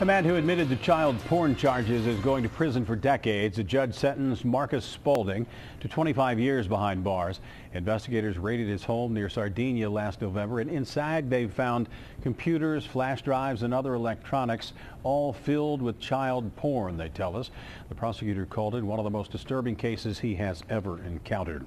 A man who admitted to child porn charges is going to prison for decades. A judge sentenced Marcus Spaulding to 25 years behind bars. Investigators raided his home near Sardinia last November, and inside they found computers, flash drives, and other electronics, all filled with child porn, they tell us. The prosecutor called it one of the most disturbing cases he has ever encountered.